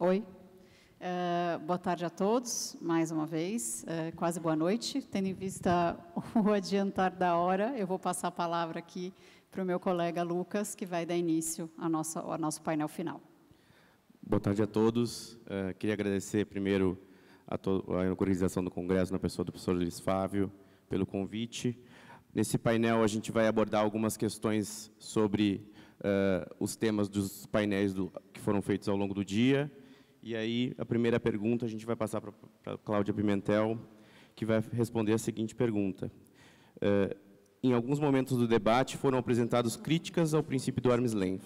Oi. Uh, boa tarde a todos, mais uma vez. Uh, quase boa noite. Tendo em vista o adiantar da hora, eu vou passar a palavra aqui para o meu colega Lucas, que vai dar início ao nosso, ao nosso painel final. Boa tarde a todos. Uh, queria agradecer primeiro a, a organização do Congresso, na pessoa do professor Luiz Fávio, pelo convite. Nesse painel, a gente vai abordar algumas questões sobre os temas dos painéis do, que foram feitos ao longo do dia. E aí, a primeira pergunta, a gente vai passar para a Cláudia Pimentel, que vai responder a seguinte pergunta. Uh, em alguns momentos do debate, foram apresentadas críticas ao princípio do arm's length.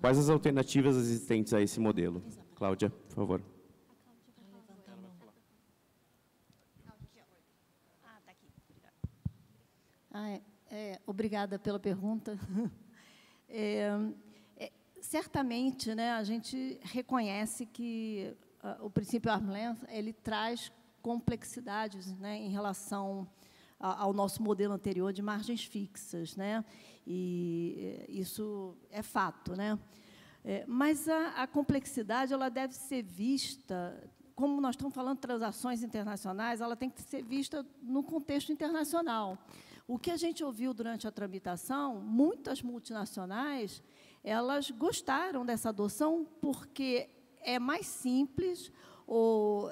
Quais as alternativas existentes a esse modelo? Cláudia, por favor. Ah, é, é, obrigada pela pergunta. É, certamente, né, a gente reconhece que uh, o princípio arm's ele traz complexidades né, em relação a, ao nosso modelo anterior de margens fixas, né? E isso é fato, né? É, mas a, a, complexidade ela deve ser vista, como nós estamos falando de transações internacionais, ela tem que ser vista no contexto internacional. O que a gente ouviu durante a tramitação, muitas multinacionais, elas gostaram dessa adoção porque é mais simples ou uh,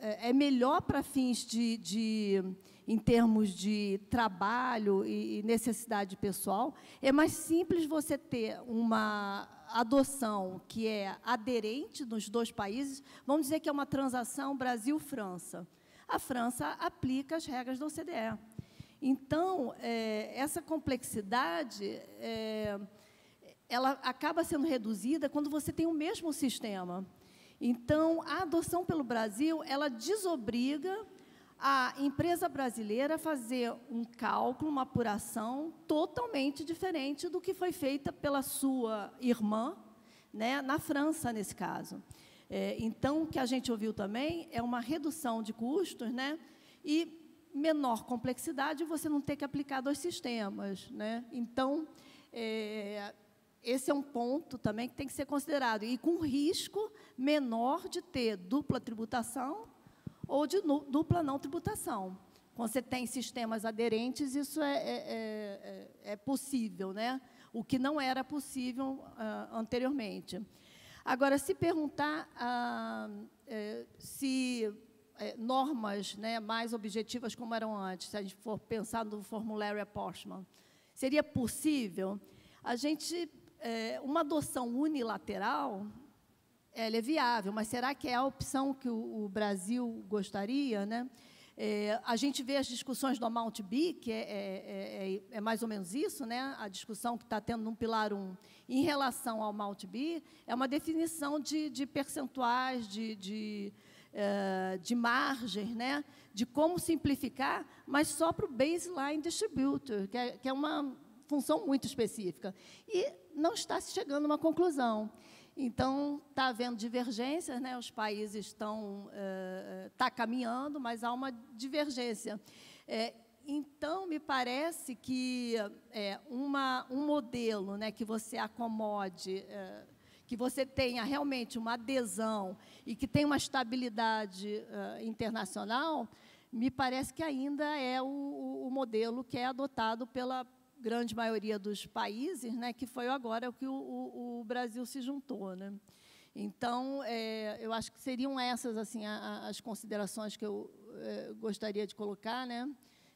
é melhor para fins de, de, em termos de trabalho e necessidade pessoal, é mais simples você ter uma adoção que é aderente nos dois países, vamos dizer que é uma transação Brasil-França. A França aplica as regras da OCDE. Então, é, essa complexidade, é, ela acaba sendo reduzida quando você tem o mesmo sistema. Então, a adoção pelo Brasil, ela desobriga a empresa brasileira a fazer um cálculo, uma apuração totalmente diferente do que foi feita pela sua irmã, né, na França, nesse caso. É, então, o que a gente ouviu também é uma redução de custos, né, e menor complexidade você não ter que aplicar dois sistemas. Né? Então, é, esse é um ponto também que tem que ser considerado, e com risco menor de ter dupla tributação ou de dupla não tributação. Quando você tem sistemas aderentes, isso é, é, é, é possível, né? o que não era possível uh, anteriormente. Agora, se perguntar uh, se é, normas né, mais objetivas como eram antes, se a gente for pensar no formulário apportionment. Seria possível a gente, é, uma adoção unilateral, ela é viável, mas será que é a opção que o, o Brasil gostaria? Né? É, a gente vê as discussões do Amount B, que é, é, é, é mais ou menos isso, né? a discussão que está tendo no Pilar 1 em relação ao Amount B, é uma definição de, de percentuais, de, de uh, de margens, né, de como simplificar, mas só para o baseline distributor, que é, que é uma função muito específica. E não está se chegando a uma conclusão. Então, está havendo divergências, né? os países estão uh, tá caminhando, mas há uma divergência. É, então, me parece que é, uma, um modelo né, que você acomode uh, que você tenha realmente uma adesão e que tenha uma estabilidade internacional, me parece que ainda é o, o, modelo que é adotado pela grande maioria dos países, né, que foi agora que o, o, o Brasil se juntou. Né? Então, é, eu acho que seriam essas assim a, as considerações que eu é, gostaria de colocar né,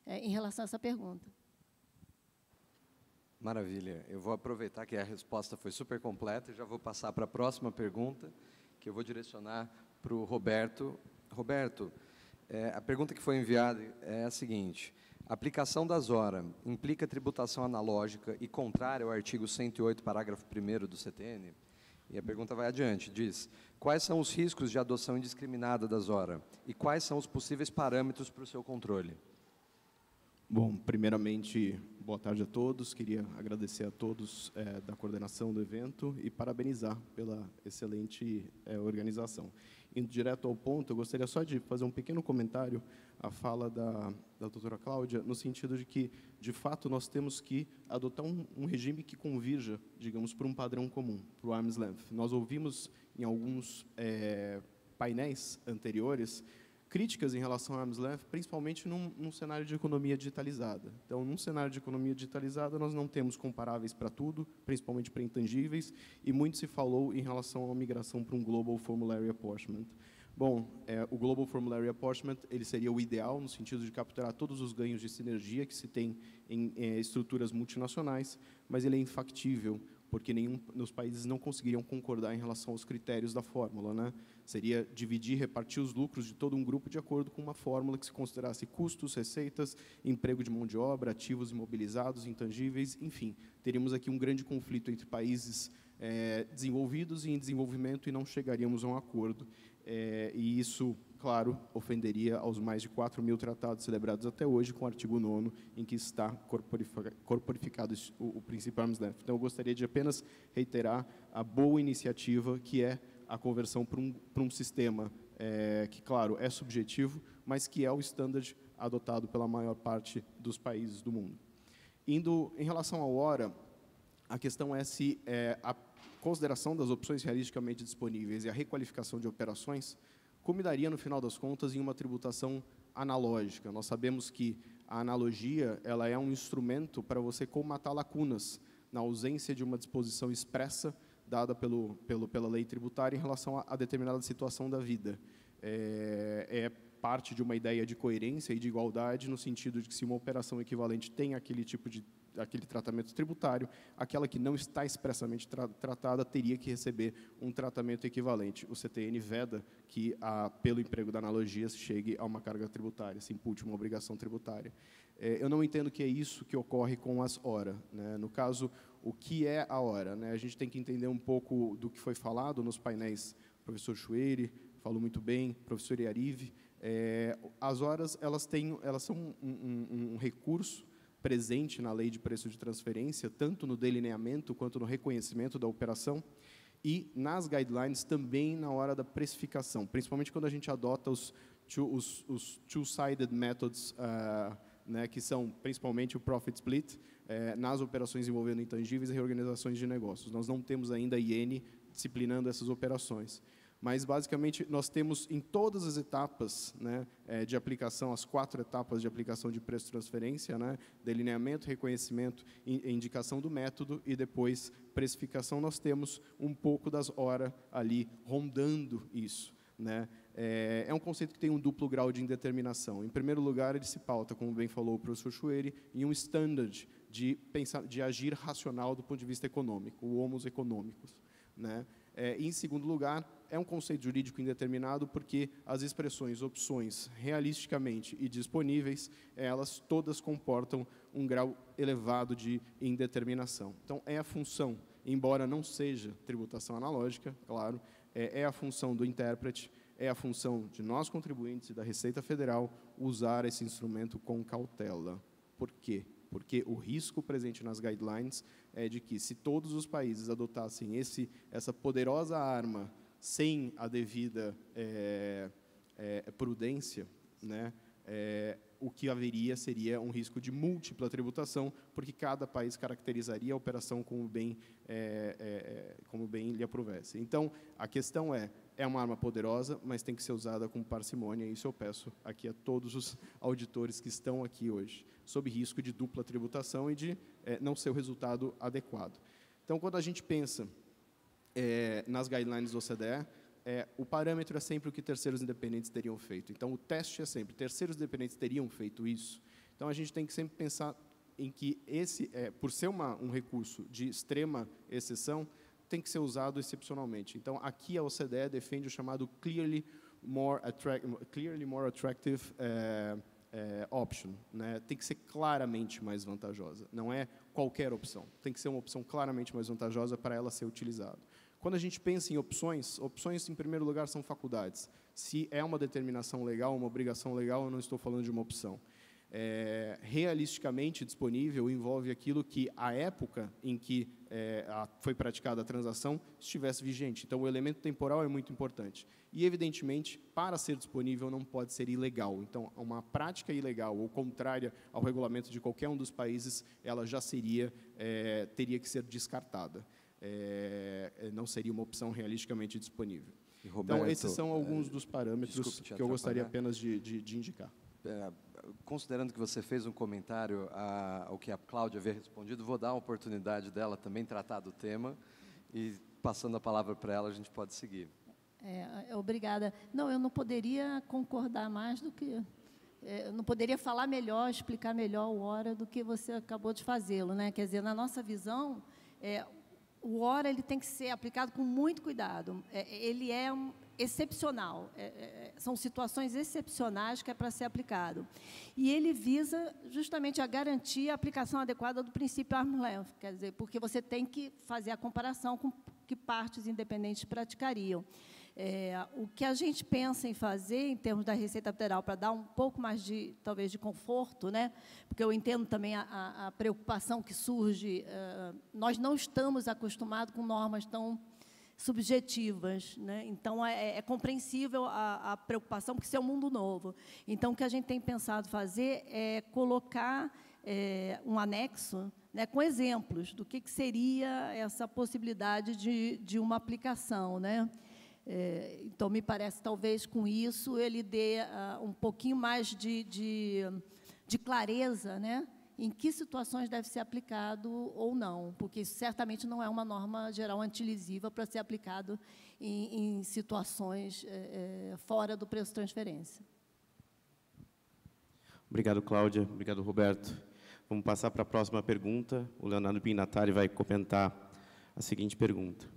é, em relação a essa pergunta. Maravilha. Eu vou aproveitar que a resposta foi super completa e já vou passar para a próxima pergunta, que eu vou direcionar para o Roberto. Roberto, é, a pergunta que foi enviada é a seguinte. Aplicação das horas implica tributação analógica e contrária ao artigo 108, parágrafo 1 do CTN? E a pergunta vai adiante, diz, quais são os riscos de adoção indiscriminada das horas e quais são os possíveis parâmetros para o seu controle? Bom, primeiramente, boa tarde a todos. Queria agradecer a todos é, da coordenação do evento e parabenizar pela excelente é, organização. Indo direto ao ponto, eu gostaria só de fazer um pequeno comentário à fala da, da doutora Cláudia, no sentido de que, de fato, nós temos que adotar um, um regime que convirja, digamos, para um padrão comum, para o arm's length. Nós ouvimos em alguns é, painéis anteriores, críticas em relação ao arm's length, principalmente num, num, cenário de economia digitalizada. Então, num cenário de economia digitalizada, nós não temos comparáveis para tudo, principalmente para intangíveis, e muito se falou em relação à migração para um Global Formulary Apportionment. Bom, é, o Global Formulary Apportionment ele seria o ideal no sentido de capturar todos os ganhos de sinergia que se tem em, é, estruturas multinacionais, mas ele é infactível porque nenhum dos países não conseguiriam concordar em relação aos critérios da fórmula. Né? Seria dividir, repartir os lucros de todo um grupo de acordo com uma fórmula que se considerasse custos, receitas, emprego de mão de obra, ativos imobilizados, intangíveis, enfim. Teríamos aqui um grande conflito entre países é, desenvolvidos e em desenvolvimento e não chegaríamos a um acordo. É, e isso claro, ofenderia aos mais de 4 mil tratados celebrados até hoje, com o artigo 9 em que está corporificado o, o princípio arm's. Então, eu gostaria de apenas reiterar a boa iniciativa que é a conversão para um, para um sistema é, que, claro, é subjetivo, mas que é o standard adotado pela maior parte dos países do mundo. Indo em relação à hora, a questão é se é, a consideração das opções realisticamente disponíveis e a requalificação de operações culminaria, no final das contas, em uma tributação analógica. Nós sabemos que a analogia ela é um instrumento para você comatar lacunas na ausência de uma disposição expressa dada pelo, pelo, pela lei tributária em relação a, a determinada situação da vida. É, é, parte de uma ideia de coerência e de igualdade, no sentido de que se uma operação equivalente tem aquele tipo de aquele tratamento tributário, aquela que não está expressamente tra tratada teria que receber um tratamento equivalente. O CTN veda que, a, pelo emprego da analogia, se chegue a uma carga tributária, se impute uma obrigação tributária. É, eu não entendo que é isso que ocorre com as hora. Né? No caso, o que é a hora? Né? A gente tem que entender um pouco do que foi falado nos painéis. O professor Chueire falou muito bem, professor Iarive. É, as horas elas têm, elas são um, um, um recurso presente na lei de preço de transferência, tanto no delineamento quanto no reconhecimento da operação, e nas guidelines também na hora da precificação, principalmente quando a gente adota os, os, os two-sided methods, uh, né, que são principalmente o profit split, eh, nas operações envolvendo intangíveis e reorganizações de negócios. Nós não temos ainda IN disciplinando essas operações mas basicamente nós temos em todas as etapas né, é, de aplicação, as quatro etapas de aplicação de preço transferência, né, delineamento, reconhecimento, indicação do método e depois precificação, nós temos um pouco das horas ali rondando isso. Né? É, é, um conceito que tem um duplo grau de indeterminação. Em primeiro lugar, ele se pauta, como bem falou o professor Chueri, em um standard de, pensar, de agir racional do ponto de vista econômico, o homos econômicos. Né? É, em segundo lugar, é um conceito jurídico indeterminado porque as expressões opções realisticamente e disponíveis, elas todas comportam um grau elevado de indeterminação. Então, é a função, embora não seja tributação analógica, claro, é, é a função do intérprete, é a função de nós contribuintes e da Receita Federal usar esse instrumento com cautela. Por quê? Porque o risco presente nas guidelines é de que, se todos os países adotassem esse, essa poderosa arma sem a devida é, é, prudência, né, é, o que haveria seria um risco de múltipla tributação, porque cada país caracterizaria a operação como bem, é, é, é, como bem lhe aprovesse. Então, a questão é, é uma arma poderosa, mas tem que ser usada com parcimônia, isso eu peço aqui a todos os auditores que estão aqui hoje, sob risco de dupla tributação e de é, não ser o resultado adequado. Então, quando a gente pensa é, nas guidelines do OCDE, é, o parâmetro é sempre o que terceiros independentes teriam feito. Então, o teste é sempre, terceiros independentes teriam feito isso. Então, a gente tem que sempre pensar em que esse, é, por ser uma, um recurso de extrema exceção, tem que ser usado excepcionalmente. Então, aqui a OCDE defende o chamado clearly more, attract, clearly more attractive é, é, option. Né? Tem que ser claramente mais vantajosa. Não é qualquer opção. Tem que ser uma opção claramente mais vantajosa para ela ser utilizada. Quando a gente pensa em opções, opções, em primeiro lugar, são faculdades. Se é uma determinação legal, uma obrigação legal, eu não estou falando de uma opção. É, realisticamente disponível envolve aquilo que a época em que é, a, foi praticada a transação estivesse vigente. Então, o elemento temporal é muito importante. E, evidentemente, para ser disponível não pode ser ilegal. Então, uma prática ilegal ou contrária ao regulamento de qualquer um dos países, ela já seria, é, teria que ser descartada. É, é, não seria uma opção realisticamente disponível. Então, Roberto, então, esses são alguns dos parâmetros que eu gostaria apenas de, de, de indicar. É, considerando que você fez um comentário a, ao que a Cláudia havia respondido, vou dar a oportunidade dela também tratar do tema e passando a palavra para ela, a gente pode seguir. É, é, obrigada. Não, eu não poderia concordar mais do que. É, eu não poderia falar melhor, explicar melhor o hora do que você acabou de fazê-lo. Né? Quer dizer, na nossa visão, é, o hora ele tem que ser aplicado com muito cuidado. É, ele é um, excepcional. É, é, são situações excepcionais que é para ser aplicado. E ele visa justamente a garantir a aplicação adequada do princípio arm's length, quer dizer, porque você tem que fazer a comparação com que partes independentes praticariam. É, o que a gente pensa em fazer em termos da Receita Federal para dar um pouco mais de, talvez, de conforto, né? porque eu entendo também a, a, preocupação que surge, uh, nós não estamos acostumados com normas tão subjetivas. Né? Então, é, é compreensível a, a, preocupação, porque isso é um mundo novo. Então, o que a gente tem pensado fazer é colocar é, um anexo né, com exemplos do que, que seria essa possibilidade de, de uma aplicação. Né? É, então, me parece, talvez, com isso, ele dê uh, um pouquinho mais de, de, de clareza né, em que situações deve ser aplicado ou não, porque isso certamente não é uma norma geral antilisiva para ser aplicado em, em situações é, é, fora do preço de transferência. Obrigado, Cláudia. Obrigado, Roberto. Vamos passar para a próxima pergunta. O Leonardo Pinatari vai comentar a seguinte pergunta.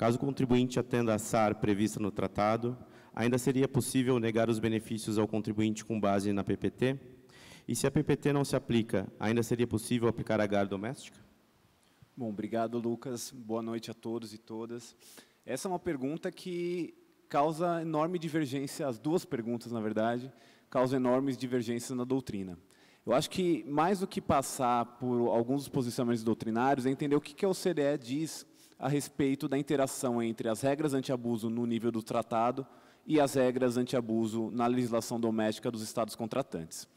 Caso o contribuinte atenda a SAR prevista no tratado, ainda seria possível negar os benefícios ao contribuinte com base na PPT? E se a PPT não se aplica, ainda seria possível aplicar a GAR doméstica? Bom, obrigado, Lucas. Boa noite a todos e todas. Essa é uma pergunta que causa enorme divergência, as duas perguntas, na verdade, causam enormes divergências na doutrina. Eu acho que, mais do que passar por alguns dos posicionamentos doutrinários, é entender o que, que a OCDE diz a respeito da interação entre as regras anti-abuso no nível do tratado e as regras anti-abuso na legislação doméstica dos Estados contratantes.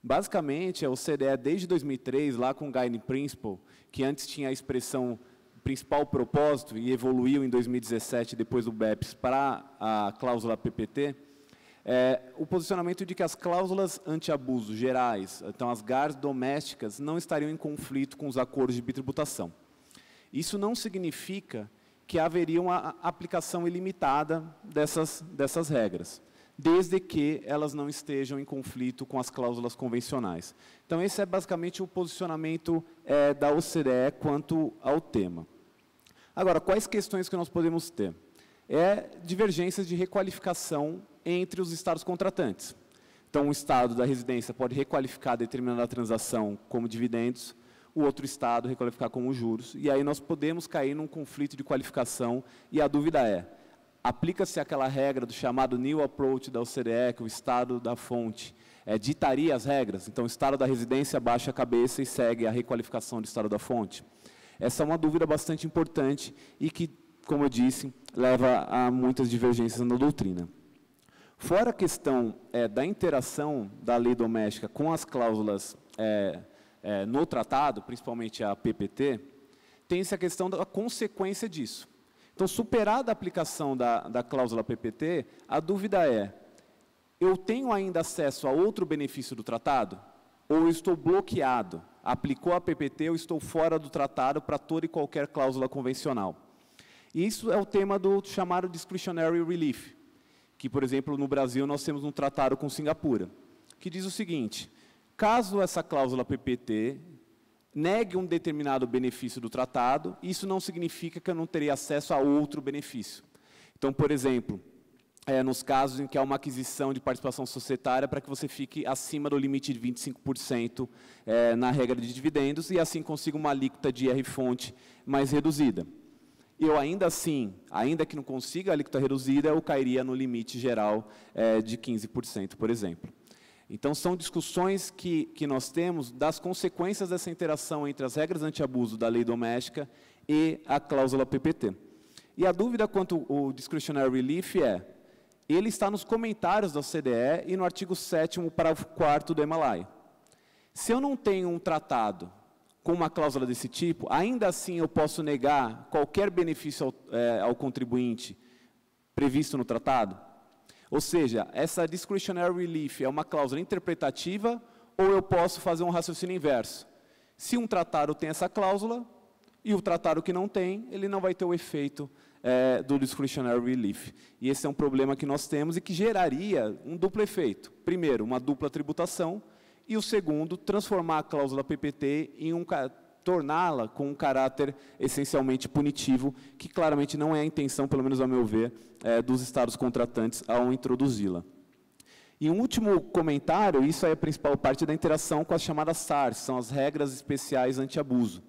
Basicamente, a OCDE, desde 2003, lá com o Guiding Principle, que antes tinha a expressão principal propósito e evoluiu em 2017, depois do BEPS, para a cláusula PPT, é, o posicionamento de que as cláusulas anti-abuso gerais, então as GARs domésticas, não estariam em conflito com os acordos de bitributação. Isso não significa que haveria uma aplicação ilimitada dessas, dessas regras desde que elas não estejam em conflito com as cláusulas convencionais. Então, esse é basicamente o posicionamento é, da OCDE quanto ao tema. Agora, quais questões que nós podemos ter? É divergências de requalificação entre os estados contratantes. Então, um estado da residência pode requalificar determinada transação como dividendos, o outro estado requalificar como juros, e aí nós podemos cair num conflito de qualificação, e a dúvida é, aplica-se aquela regra do chamado New Approach da OCDE, que o estado da fonte é, ditaria as regras, então o estado da residência baixa a cabeça e segue a requalificação do estado da fonte. Essa é uma dúvida bastante importante e que, como eu disse, leva a muitas divergências na doutrina. Fora a questão é, da interação da lei doméstica com as cláusulas é, é no tratado, principalmente a PPT, tem-se a questão da consequência disso. Então, superada a aplicação da, da cláusula PPT, a dúvida é, eu tenho ainda acesso a outro benefício do tratado? Ou eu estou bloqueado? Aplicou a PPT, eu estou fora do tratado para toda e qualquer cláusula convencional. E isso é o tema do chamado Discretionary Relief, que, por exemplo, no Brasil nós temos um tratado com Singapura, que diz o seguinte, caso essa cláusula PPT negue um determinado benefício do tratado, isso não significa que eu não terei acesso a outro benefício. Então, por exemplo, é, nos casos em que há uma aquisição de participação societária para que você fique acima do limite de 25% é, na regra de dividendos e assim consiga uma alíquota de R-fonte mais reduzida. Eu ainda assim, ainda que não consiga a alíquota reduzida, eu cairia no limite geral é, de 15%, por exemplo. Então, são discussões que, que nós temos das consequências dessa interação entre as regras anti-abuso da lei doméstica e a cláusula PPT. E a dúvida quanto ao discretionary relief é, ele está nos comentários da CDE e no artigo 7º, parágrafo 4 do MLI. Se eu não tenho um tratado com uma cláusula desse tipo, ainda assim eu posso negar qualquer benefício ao, é, ao contribuinte previsto no tratado? Ou seja, essa discretionary relief é uma cláusula interpretativa ou eu posso fazer um raciocínio inverso? Se um tratado tem essa cláusula e o tratado que não tem, ele não vai ter o efeito é, do discretionary relief. E esse é um problema que nós temos e que geraria um duplo efeito. Primeiro, uma dupla tributação, e o segundo, transformar a cláusula PPT em um torná-la com um caráter essencialmente punitivo, que claramente não é a intenção, pelo menos ao meu ver, é, dos estados contratantes ao introduzi-la. E um último comentário, isso é a principal parte da interação com as chamadas SARs, são as regras especiais anti-abuso.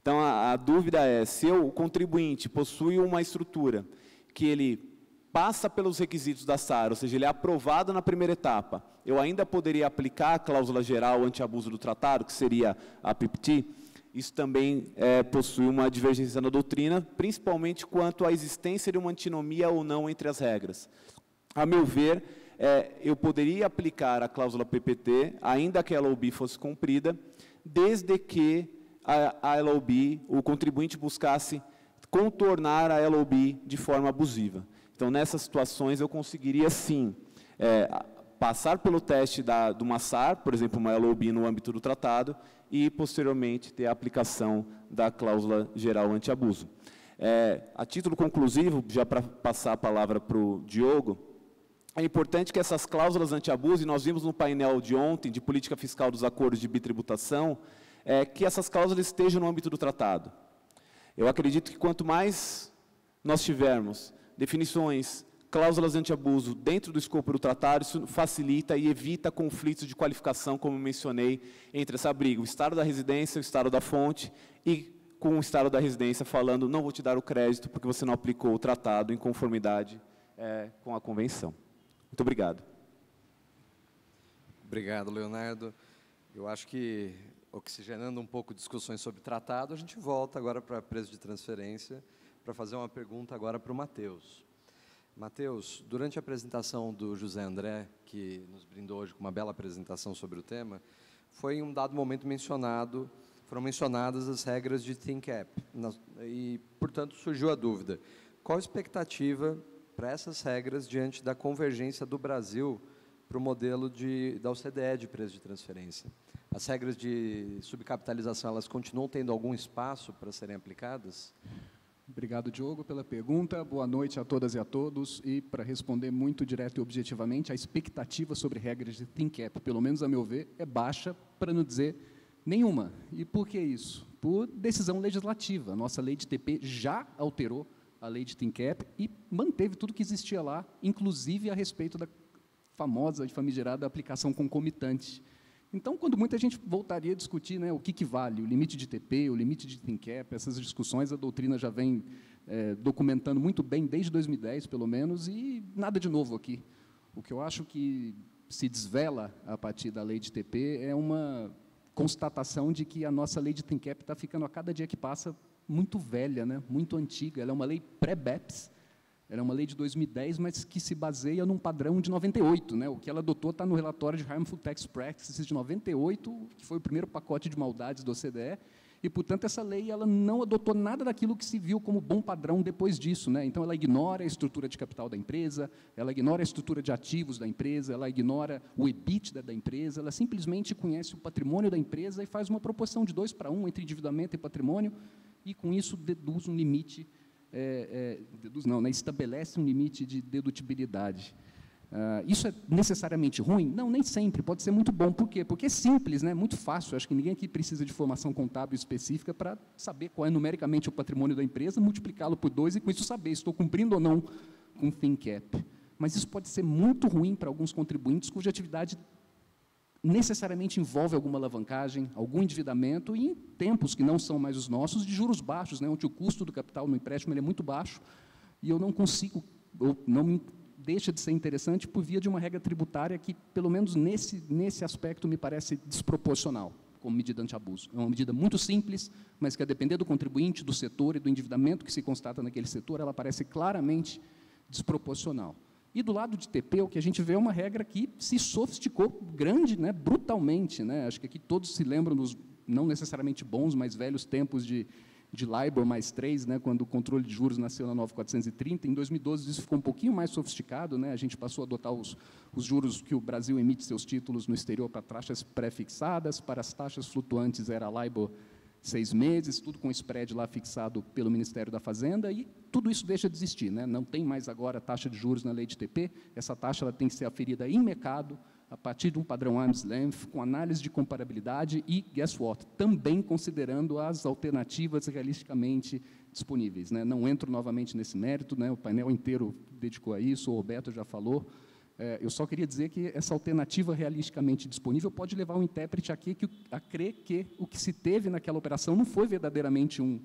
Então, a, a dúvida é, se eu, o contribuinte possui uma estrutura que ele passa pelos requisitos da SAR, ou seja, ele é aprovado na primeira etapa, eu ainda poderia aplicar a cláusula geral anti-abuso do tratado, que seria a PIPT, isso também é, possui uma divergência na doutrina, principalmente quanto à existência de uma antinomia ou não entre as regras. A meu ver, é, eu poderia aplicar a cláusula PPT, ainda que a LOB fosse cumprida, desde que a, a LOB, o contribuinte buscasse contornar a LOB de forma abusiva. Então, nessas situações, eu conseguiria, sim, é, passar pelo teste da, do MASSAR, por exemplo, uma LOB no âmbito do tratado, e, posteriormente, ter a aplicação da cláusula geral anti-abuso. É, a título conclusivo, já para passar a palavra para o Diogo, é importante que essas cláusulas anti-abuso, e nós vimos no painel de ontem, de política fiscal dos acordos de bitributação, é, que essas cláusulas estejam no âmbito do tratado. Eu acredito que quanto mais nós tivermos definições, cláusulas anti-abuso dentro do escopo do tratado, isso facilita e evita conflitos de qualificação, como mencionei, entre essa briga, o Estado da residência, o Estado da fonte, e com o Estado da residência falando, não vou te dar o crédito porque você não aplicou o tratado em conformidade é, com a convenção. Muito obrigado. Obrigado, Leonardo. Eu acho que oxigenando um pouco discussões sobre tratado, a gente volta agora para preço de transferência para fazer uma pergunta agora para o Matheus. Matheus, durante a apresentação do José André, que nos brindou hoje com uma bela apresentação sobre o tema, foi em um dado momento mencionado, foram mencionadas as regras de ThinkApp, e, portanto, surgiu a dúvida, qual a expectativa para essas regras diante da convergência do Brasil para o modelo de, da OCDE de preço de transferência? As regras de subcapitalização, elas continuam tendo algum espaço para serem aplicadas? Obrigado, Diogo, pela pergunta. Boa noite a todas e a todos. E, para responder muito direto e objetivamente, a expectativa sobre regras de ThinkApp, pelo menos a meu ver, é baixa, para não dizer nenhuma. E por que isso? Por decisão legislativa. A nossa lei de TP já alterou a lei de ThinkApp e manteve tudo que existia lá, inclusive a respeito da famosa e famigerada aplicação concomitante. Então, quando muita gente voltaria a discutir né, o que, que vale, o limite de TP, o limite de ThinkCap, essas discussões a doutrina já vem é, documentando muito bem desde 2010, pelo menos, e nada de novo aqui. O que eu acho que se desvela a partir da lei de TP é uma constatação de que a nossa lei de ThinkCap está ficando a cada dia que passa muito velha, né, muito antiga. Ela é uma lei pré-BEPS, era uma lei de 2010, mas que se baseia num padrão de 98. Né? O que ela adotou está no relatório de Harmful Tax Practices de 98, que foi o primeiro pacote de maldades do OCDE, e, portanto, essa lei ela não adotou nada daquilo que se viu como bom padrão depois disso. Né? Então, ela ignora a estrutura de capital da empresa, ela ignora a estrutura de ativos da empresa, ela ignora o EBITDA da empresa, ela simplesmente conhece o patrimônio da empresa e faz uma proporção de dois para um entre endividamento e patrimônio, e, com isso, deduz um limite é, é, deduz não, né, estabelece um limite de dedutibilidade. Uh, isso é necessariamente ruim? Não, nem sempre. Pode ser muito bom. Por quê? Porque é simples, né? muito fácil. Acho que ninguém aqui precisa de formação contábil específica para saber qual é numericamente o patrimônio da empresa, multiplicá-lo por dois e com isso saber se estou cumprindo ou não com o ThinkCap. Mas isso pode ser muito ruim para alguns contribuintes cuja atividade necessariamente envolve alguma alavancagem, algum endividamento, e em tempos que não são mais os nossos, de juros baixos, né, onde o custo do capital no empréstimo é muito baixo, e eu não consigo, ou não me deixa de ser interessante por via de uma regra tributária que, pelo menos nesse, nesse aspecto, me parece desproporcional como medida anti-abuso. É uma medida muito simples, mas que, a depender do contribuinte, do setor e do endividamento que se constata naquele setor, ela parece claramente desproporcional. E do lado de TP, o que a gente vê é uma regra que se sofisticou grande, né, brutalmente. Né? Acho que aqui todos se lembram dos não necessariamente bons, mas velhos tempos de, de LIBOR mais 3, né, quando o controle de juros nasceu na 9430. Em 2012, isso ficou um pouquinho mais sofisticado. Né, a gente passou a adotar os, os juros que o Brasil emite seus títulos no exterior para taxas pré-fixadas, para as taxas flutuantes era LIBOR seis meses, tudo com spread lá fixado pelo Ministério da Fazenda, e tudo isso deixa de existir. Né? Não tem mais agora taxa de juros na lei de TP, essa taxa ela tem que ser aferida em mercado, a partir de um padrão arm's length, com análise de comparabilidade e, guess what, também considerando as alternativas realisticamente disponíveis. Né? Não entro novamente nesse mérito, né? o painel inteiro dedicou a isso, o Roberto já falou, é, eu só queria dizer que essa alternativa realisticamente disponível pode levar o intérprete a, que, a crer que o que se teve naquela operação não foi verdadeiramente um,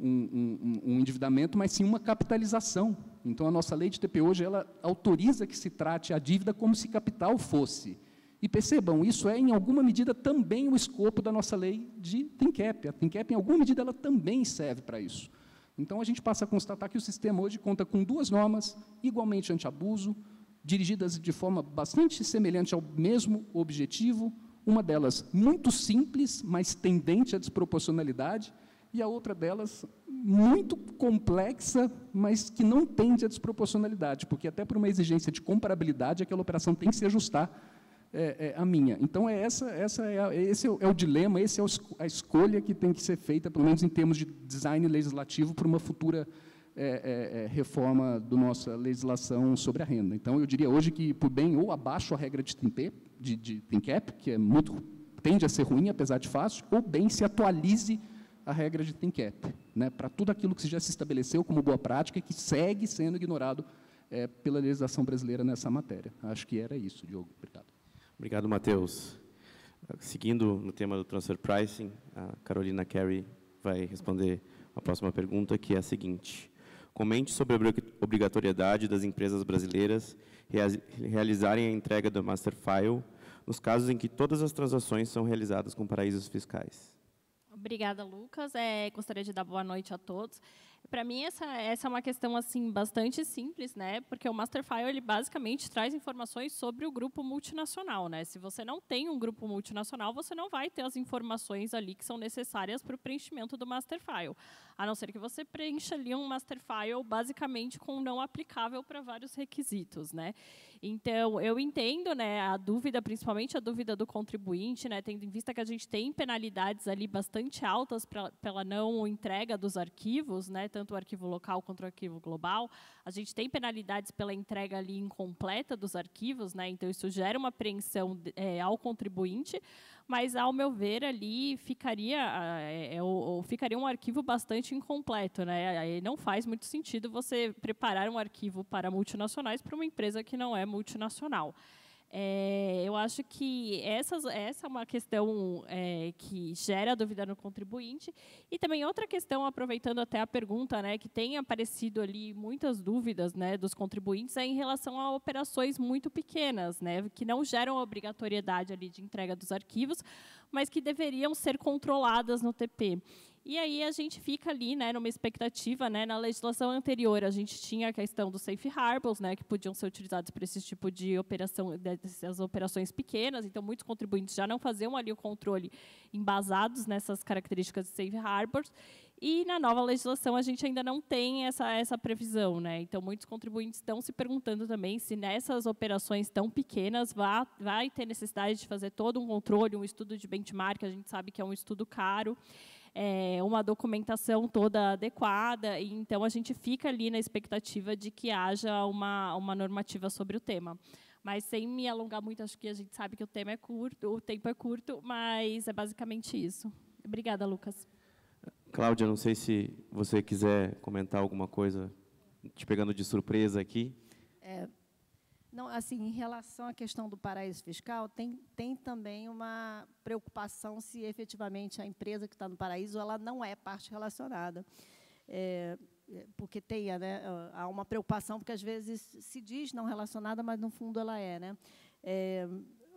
um, um, um, endividamento, mas sim uma capitalização. Então, a nossa lei de TP hoje ela autoriza que se trate a dívida como se capital fosse. E percebam, isso é, em alguma medida, também o escopo da nossa lei de ThinkCap. A ThinkCap, em alguma medida, ela também serve para isso. Então, a gente passa a constatar que o sistema hoje conta com duas normas igualmente anti-abuso, dirigidas de forma bastante semelhante ao mesmo objetivo, uma delas muito simples, mas tendente à desproporcionalidade, e a outra delas muito complexa, mas que não tende à desproporcionalidade, porque até por uma exigência de comparabilidade, aquela operação tem que se ajustar é, é, à minha. Então, é essa, essa é a, esse é o, é o, dilema, esse é a escolha que tem que ser feita, pelo menos em termos de design legislativo, para uma futura é, é, é, reforma da nossa legislação sobre a renda. Então, eu diria hoje que, por bem ou abaixo a regra de TINCAP, de, de TINCAP que é muito, tende a ser ruim, apesar de fácil, ou bem se atualize a regra de TINCAP, né, para tudo aquilo que já se estabeleceu como boa prática e que segue sendo ignorado é, pela legislação brasileira nessa matéria. Acho que era isso, Diogo. Obrigado. Obrigado, Matheus. Seguindo no tema do transfer pricing, a Carolina Carey vai responder a próxima pergunta, que é a seguinte. Comente sobre a obrigatoriedade das empresas brasileiras realizarem a entrega do Master File nos casos em que todas as transações são realizadas com paraísos fiscais. Obrigada, Lucas. É, gostaria de dar boa noite a todos. Para mim essa, essa é uma questão assim bastante simples, né? Porque o Masterfile ele basicamente traz informações sobre o grupo multinacional, né? Se você não tem um grupo multinacional, você não vai ter as informações ali que são necessárias para o preenchimento do Masterfile, a não ser que você preencha ali um Masterfile basicamente com não aplicável para vários requisitos, né? Então, eu entendo, né, a dúvida, principalmente a dúvida do contribuinte, né, tendo em vista que a gente tem penalidades ali bastante altas pra, pela não entrega dos arquivos, né, tanto o arquivo local quanto o arquivo global. A gente tem penalidades pela entrega ali incompleta dos arquivos, né, então isso gera uma apreensão é, ao contribuinte, mas ao meu ver ali ficaria é, é, ficaria um arquivo bastante incompleto, né? Aí não faz muito sentido você preparar um arquivo para multinacionais para uma empresa que não é multinacional. É, eu acho que essas, essa é uma questão é, que gera dúvida no contribuinte. E também outra questão, aproveitando até a pergunta, né, que tem aparecido ali muitas dúvidas né, dos contribuintes, é em relação a operações muito pequenas, né, que não geram obrigatoriedade ali de entrega dos arquivos, mas que deveriam ser controladas no TP. E aí a gente fica ali, né, numa expectativa, né, na legislação anterior a gente tinha a questão dos safe harbors, né, que podiam ser utilizados para esse tipo de operação, dessas operações pequenas. Então muitos contribuintes já não faziam ali o controle embasados nessas características de safe harbors. E na nova legislação a gente ainda não tem essa, essa previsão, né? Então muitos contribuintes estão se perguntando também se nessas operações tão pequenas vai, vai ter necessidade de fazer todo um controle, um estudo de benchmark. A gente sabe que é um estudo caro é, uma documentação toda adequada, e então a gente fica ali na expectativa de que haja uma, uma normativa sobre o tema. Mas sem me alongar muito, acho que a gente sabe que o tema é curto, o tempo é curto, mas é basicamente isso. Obrigada, Lucas. Cláudia, não sei se você quiser comentar alguma coisa, te pegando de surpresa aqui. É, não, assim, em relação à questão do paraíso fiscal, tem, tem também uma preocupação se efetivamente a empresa que está no paraíso ela não é parte relacionada. É, é porque tem, né, há uma preocupação, porque às vezes se diz não relacionada, mas no fundo ela é. Né? É,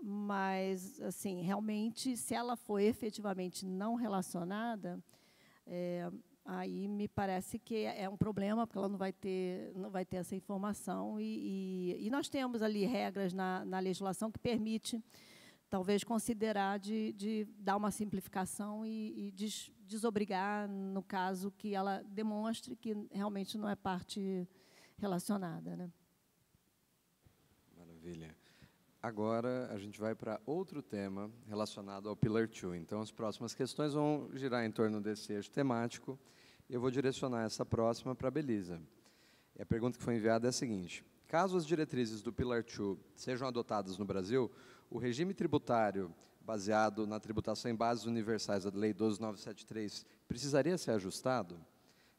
mas, assim, realmente, se ela for efetivamente não relacionada, é, aí me parece que é, é um problema, porque ela não vai ter, não vai ter essa informação. E, e, e nós temos ali regras na, na legislação que permite talvez considerar de, de dar uma simplificação e, e des, desobrigar, no caso que ela demonstre que realmente não é parte relacionada. Né? Maravilha. Agora a gente vai para outro tema relacionado ao Pillar 2. Então, as próximas questões vão girar em torno desse eixo temático. Eu vou direcionar essa próxima para a Belisa. E a pergunta que foi enviada é a seguinte: Caso as diretrizes do Pillar 2 sejam adotadas no Brasil, o regime tributário baseado na tributação em bases universais da Lei 12973 precisaria ser ajustado?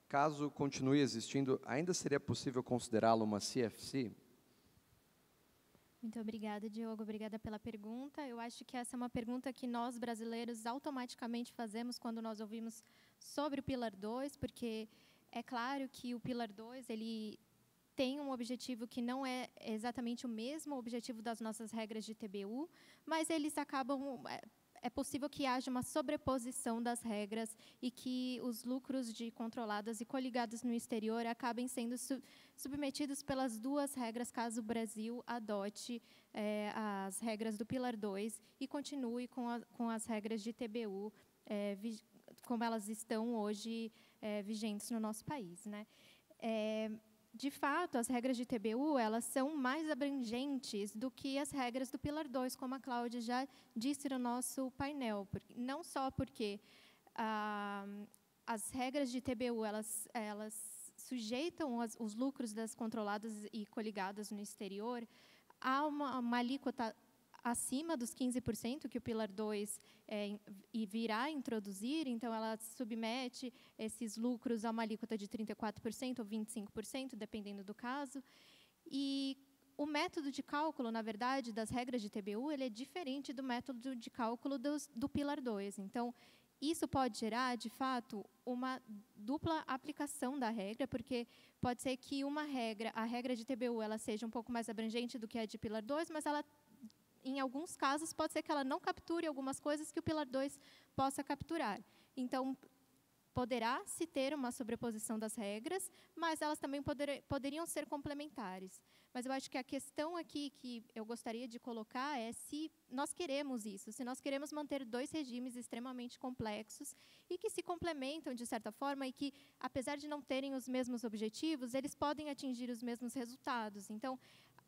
Caso continue existindo, ainda seria possível considerá-lo uma CFC? Muito obrigada, Diogo. Obrigada pela pergunta. Eu acho que essa é uma pergunta que nós brasileiros automaticamente fazemos quando nós ouvimos sobre o Pilar 2, porque é claro que o Pilar 2 ele tem um objetivo que não é exatamente o mesmo objetivo das nossas regras de TBU, mas eles acabam é, possível que haja uma sobreposição das regras e que os lucros de controladas e coligadas no exterior acabem sendo su submetidos pelas duas regras, caso o Brasil adote é, as regras do Pilar 2 e continue com, a, com as regras de TBU é, como elas estão hoje é, vigentes no nosso país. Né? É, de fato, as regras de TBU elas são mais abrangentes do que as regras do Pilar 2, como a Cláudia já disse no nosso painel. Não só porque ah, as regras de TBU elas, elas sujeitam os lucros das controladas e coligadas no exterior a uma, uma alíquota acima dos 15% que o Pilar 2 é, virá introduzir, então ela submete esses lucros a uma alíquota de 34% ou 25%, dependendo do caso. E o método de cálculo, na verdade, das regras de TBU, ele é diferente do método de cálculo dos, do Pilar 2. Então, isso pode gerar, de fato, uma dupla aplicação da regra, porque pode ser que uma regra, a regra de TBU, ela seja um pouco mais abrangente do que a de Pilar 2, mas ela em alguns casos, pode ser que ela não capture algumas coisas que o pilar 2 possa capturar. Então, poderá se ter uma sobreposição das regras, mas elas também poder, poderiam ser complementares. Mas eu acho que a questão aqui que eu gostaria de colocar é se nós queremos isso, se nós queremos manter dois regimes extremamente complexos e que se complementam de certa forma e que, apesar de não terem os mesmos objetivos, eles podem atingir os mesmos resultados. Então,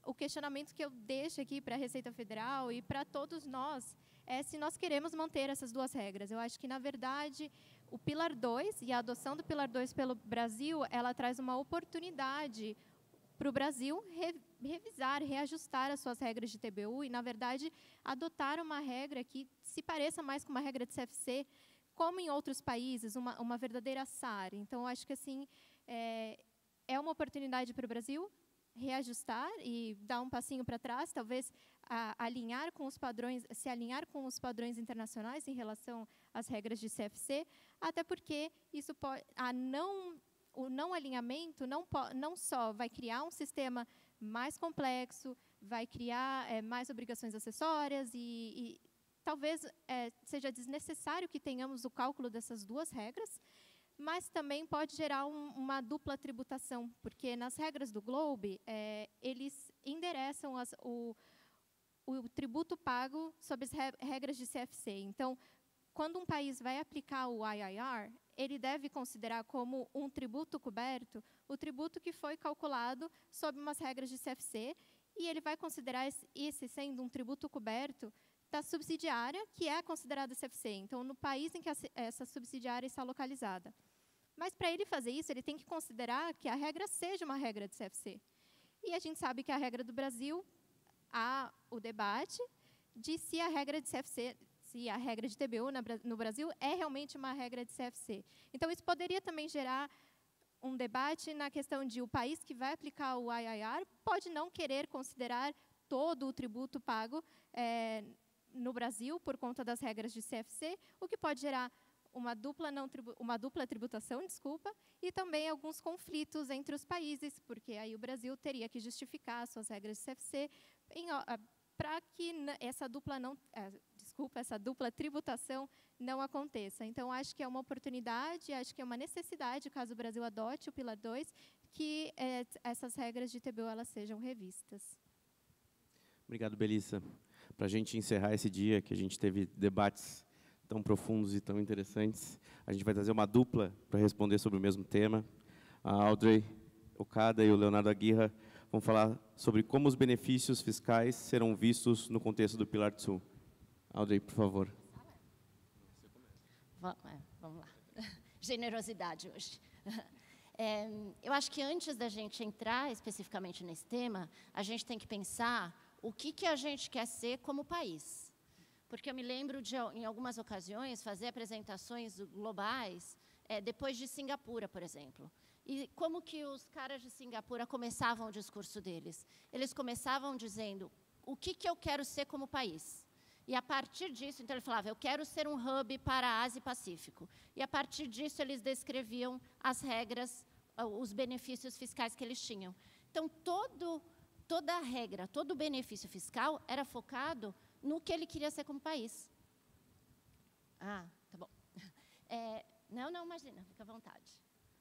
o questionamento que eu deixo aqui para a Receita Federal e para todos nós é se nós queremos manter essas duas regras. Eu acho que, na verdade, o Pilar 2 e a adoção do Pilar 2 pelo Brasil, ela traz uma oportunidade para o Brasil re, revisar, reajustar as suas regras de TBU e, na verdade, adotar uma regra que se pareça mais com uma regra de CFC, como em outros países, uma, uma verdadeira SAR. Então, acho que assim é, é uma oportunidade para o Brasil, reajustar e dar um passinho para trás, talvez a, alinhar com os padrões, se alinhar com os padrões internacionais em relação às regras de CFC, até porque isso pode, a não, o não alinhamento não, não só vai criar um sistema mais complexo, vai criar é, mais obrigações acessórias e, e talvez é, seja desnecessário que tenhamos o cálculo dessas duas regras, mas também pode gerar um, uma dupla tributação, porque nas regras do Globe, é, eles endereçam as, o, o tributo pago sob as regras de CFC. Então, quando um país vai aplicar o IIR, ele deve considerar como um tributo coberto o tributo que foi calculado sob umas regras de CFC, e ele vai considerar esse sendo um tributo coberto da subsidiária, que é considerada CFC. Então, no país em que essa subsidiária está localizada. Mas para ele fazer isso, ele tem que considerar que a regra seja uma regra de CFC. E a gente sabe que a regra do Brasil há o debate de se a regra de CFC, se a regra de TBU no Brasil é realmente uma regra de CFC. Então isso poderia também gerar um debate na questão de o país que vai aplicar o IIR pode não querer considerar todo o tributo pago é, no Brasil por conta das regras de CFC, o que pode gerar uma dupla, não uma dupla tributação, desculpa, e também alguns conflitos entre os países, porque aí o Brasil teria que justificar suas regras de CFC para que essa dupla não, é, desculpa, essa dupla tributação não aconteça. Então acho que é uma oportunidade, acho que é uma necessidade, caso o Brasil adote o Pilar 2, que é, essas regras de TBU elas sejam revistas. Obrigado, Belissa. Para a gente encerrar esse dia, que a gente teve debates tão profundos e tão interessantes, a gente vai trazer uma dupla para responder sobre o mesmo tema. A Audrey Okada e o Leonardo Aguirre vão falar sobre como os benefícios fiscais serão vistos no contexto do Pilar 2. Audrey, por favor. É, vamos lá. Generosidade hoje. É, eu acho que antes da gente entrar especificamente nesse tema, a gente tem que pensar o que, que a gente quer ser como país. Porque eu me lembro de, em algumas ocasiões, fazer apresentações globais, é, depois de Singapura, por exemplo. E como que os caras de Singapura começavam o discurso deles? Eles começavam dizendo o que, que eu quero ser como país. E a partir disso, então ele falava, eu quero ser um hub para a Ásia e Pacífico. E a partir disso eles descreviam as regras, ah, os benefícios fiscais que eles tinham. Então todo, toda a regra, todo o benefício fiscal era focado no que ele queria ser como país. Ah, tá bom. É, não, não, imagina, fica à vontade.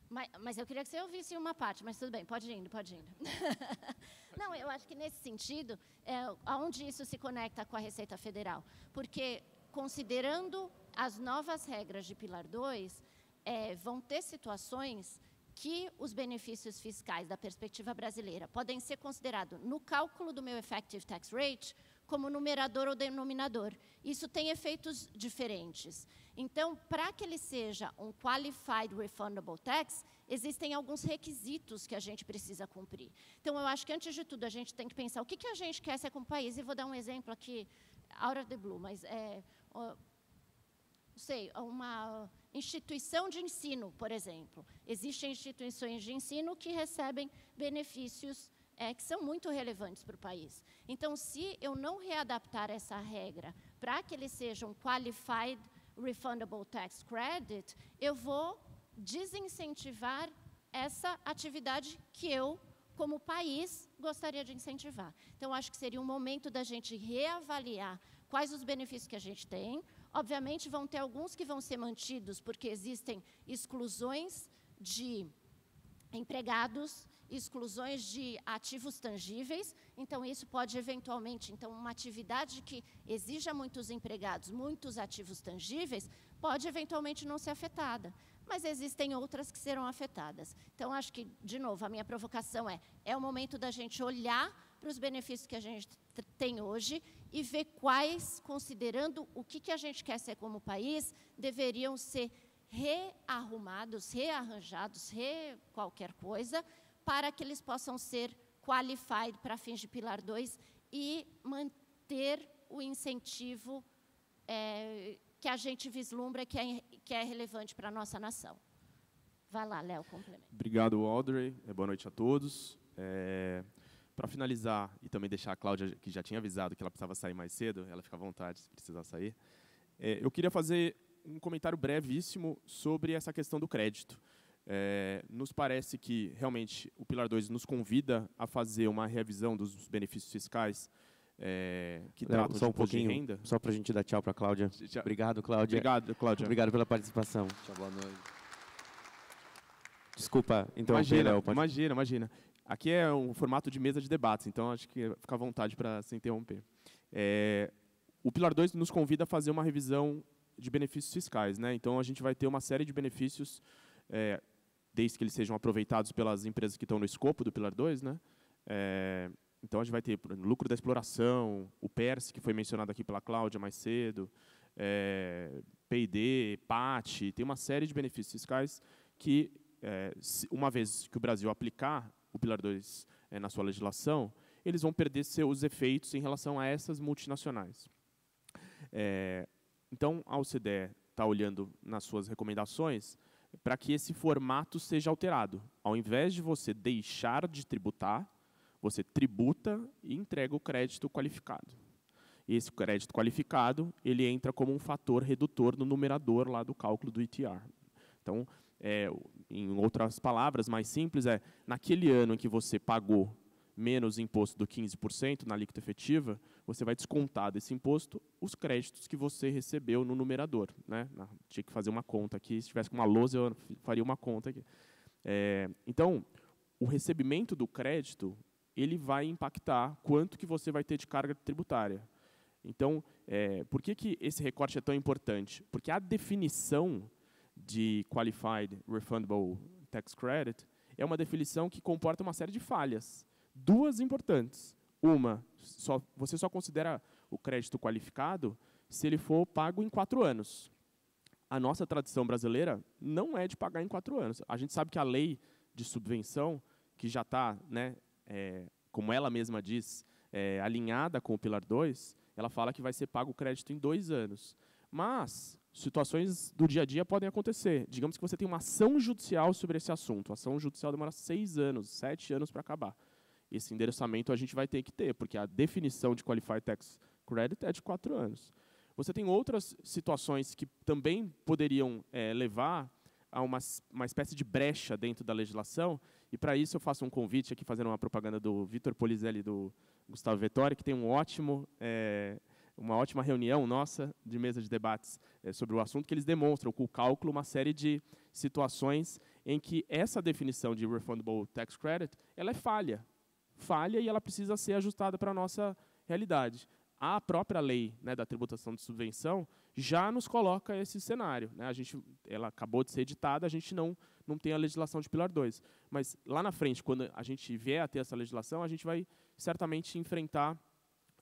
Mas, mas, eu queria que você ouvisse uma parte, mas tudo bem, pode ir indo, pode ir indo. Não, eu acho que nesse sentido, é, aonde isso se conecta com a Receita Federal? Porque, considerando as novas regras de Pilar 2, é, vão ter situações que os benefícios fiscais da perspectiva brasileira podem ser considerados no cálculo do meu effective tax rate como numerador ou denominador. Isso tem efeitos diferentes. Então, para que ele seja um Qualified Refundable Tax, existem alguns requisitos que a gente precisa cumprir. Então, eu acho que, antes de tudo, a gente tem que pensar o que, que a gente quer ser como país. E vou dar um exemplo aqui, out of the blue, mas é, não sei, uma instituição de ensino, por exemplo. Existem instituições de ensino que recebem benefícios é, que são muito relevantes para o país. Então, se eu não readaptar essa regra para que ele seja um Qualified Refundable Tax Credit, eu vou desincentivar essa atividade que eu, como país, gostaria de incentivar. Então, acho que seria um momento da gente reavaliar quais os benefícios que a gente tem. Obviamente, vão ter alguns que vão ser mantidos, porque existem exclusões de empregados exclusões de ativos tangíveis, então isso pode eventualmente, então uma atividade que exija muitos empregados, muitos ativos tangíveis, pode eventualmente não ser afetada, mas existem outras que serão afetadas. Então acho que, de novo, a minha provocação é, é o momento da gente olhar para os benefícios que a gente tem hoje e ver quais, considerando o que, que a gente quer ser como país, deveriam ser rearrumados, rearranjados, re qualquer coisa, para que eles possam ser qualified para fins de Pilar 2 e manter o incentivo é, que a gente vislumbra que é, que é relevante para a nossa nação. Vai lá, Léo, complemento. Obrigado, Audrey. É, boa noite a todos. É, para finalizar, e também deixar a Cláudia, que já tinha avisado que ela precisava sair mais cedo, ela fica à vontade se precisar sair, é, eu queria fazer um comentário brevíssimo sobre essa questão do crédito. É, nos parece que realmente o Pilar 2 nos convida a fazer uma revisão dos benefícios fiscais é, que Léo, tratam só um pouquinho, de renda. Só para a gente dar tchau para a Cláudia. Tchau. Obrigado, Cláudia. Obrigado, Cláudia. Obrigado pela participação. Tchau, boa noite. Desculpa, então. Imagina, Léo, pode... imagina, imagina. Aqui é um formato de mesa de debates, então acho que fica à vontade para se interromper. É, o Pilar 2 nos convida a fazer uma revisão de benefícios fiscais. Né? Então, a gente vai ter uma série de benefícios é, desde que eles sejam aproveitados pelas empresas que estão no escopo do Pilar 2, né? É, então a gente vai ter lucro da exploração, o PERS, que foi mencionado aqui pela Cláudia mais cedo, é, PID, PAT, tem uma série de benefícios fiscais que, é, uma vez que o Brasil aplicar o Pilar 2 é, na sua legislação, eles vão perder seus efeitos em relação a essas multinacionais. É, então, a OCDE está olhando nas suas recomendações para que esse formato seja alterado. Ao invés de você deixar de tributar, você tributa e entrega o crédito qualificado. Esse crédito qualificado, ele entra como um fator redutor no numerador lá do cálculo do ITR. Então, é, em outras palavras mais simples, é naquele ano em que você pagou menos imposto do 15% na alíquota efetiva, você vai descontar desse imposto os créditos que você recebeu no numerador. Né? Tinha que fazer uma conta aqui, se tivesse com uma lousa eu faria uma conta aqui. É, então, o recebimento do crédito, ele vai impactar quanto que você vai ter de carga tributária. Então, é, por que, que esse recorte é tão importante? Porque a definição de Qualified Refundable Tax Credit é uma definição que comporta uma série de falhas. Duas importantes. Uma, só, você só considera o crédito qualificado se ele for pago em quatro anos. A nossa tradição brasileira não é de pagar em quatro anos. A gente sabe que a lei de subvenção, que já está, né, é, como ela mesma diz, é, alinhada com o Pilar 2, ela fala que vai ser pago o crédito em dois anos. Mas situações do dia a dia podem acontecer. Digamos que você tem uma ação judicial sobre esse assunto. A ação judicial demora seis anos, sete anos para acabar. Esse endereçamento a gente vai ter que ter, porque a definição de Qualified Tax Credit é de quatro anos. Você tem outras situações que também poderiam é, levar a uma, uma espécie de brecha dentro da legislação, e para isso eu faço um convite aqui, fazendo uma propaganda do Vitor Polizelli e do Gustavo Vettori, que tem um ótimo é, uma ótima reunião nossa de mesa de debates é, sobre o assunto, que eles demonstram com o cálculo uma série de situações em que essa definição de refundable tax credit ela é falha, falha e ela precisa ser ajustada para a nossa realidade. A própria lei né, da tributação de subvenção já nos coloca esse cenário. Né? A gente, ela acabou de ser editada, a gente não, não tem a legislação de Pilar 2. Mas lá na frente, quando a gente vier a ter essa legislação, a gente vai certamente enfrentar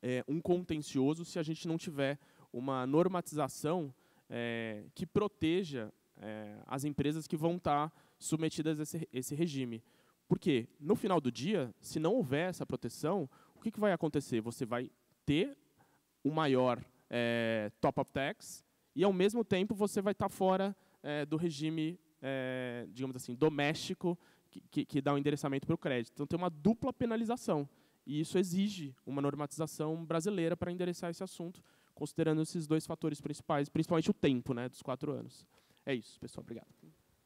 é, um contencioso se a gente não tiver uma normatização é, que proteja é, as empresas que vão estar submetidas a esse, esse regime. Porque, no final do dia, se não houver essa proteção, o que, que vai acontecer? Você vai ter o maior é, top-up tax e, ao mesmo tempo, você vai estar fora é, do regime, é, digamos assim, doméstico que, que, que dá o um endereçamento para o crédito. Então, tem uma dupla penalização. E isso exige uma normatização brasileira para endereçar esse assunto, considerando esses dois fatores principais, principalmente o tempo né, dos quatro anos. É isso, pessoal. Obrigado.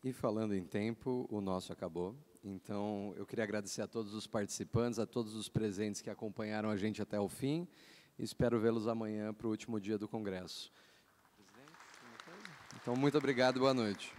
E falando em tempo, o nosso acabou. Então, eu queria agradecer a todos os participantes, a todos os presentes que acompanharam a gente até o fim. E espero vê-los amanhã para o último dia do Congresso. Então, muito obrigado boa noite.